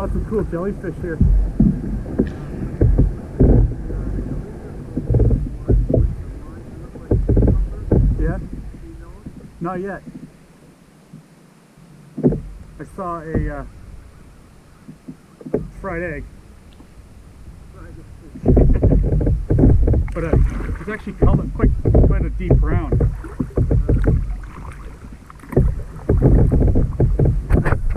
Lots of cool jellyfish here. Yeah? Not yet. I saw a uh, fried egg. but uh, it's actually quite quite a deep brown.